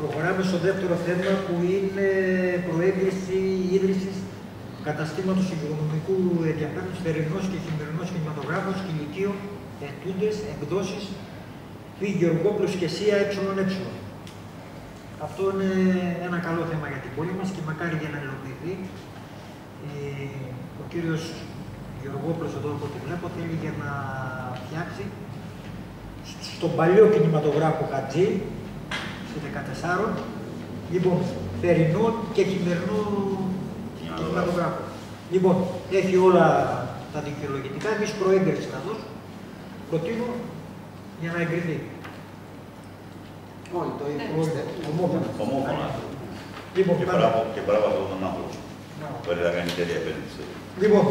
Προχωράμε στο δεύτερο θέμα που είναι προέγκριση ίδρυσης καταστήματος οικονομικού ενδιαφέροντος θερινός και χειμερινός κινηματογράφος κηλικίου ετούντες εκδόσεις π. Γεωργόπουλο και έξω έξω. Αυτό είναι ένα καλό θέμα για την πόλη μας και μακάρι για να υλοποιηθεί. Ε, ο κύριος Γεωργόπουλος, εδώ από ό,τι βλέπω, θέλει για να φτιάξει στον παλιό κινηματογράφο Χατζή, στο 14, λοιπόν, θερινό και χειμερινό κινηματογράφο. Λοιπόν, έχει όλα τα δικαιολογητικά, εμείς προέγκριση θα δώσουμε. Προτείνω για να εγκριθεί. Όχι, το Ναι. υποστέ. Ομόφωνα. Ομόφωνα. Λοιπόν, Και πάμε. μπράβο, και μπράβο αυτόν τον άνθρωπο. Να. Μπορεί να κάνει τέτοια επένδυση. Λοιπόν,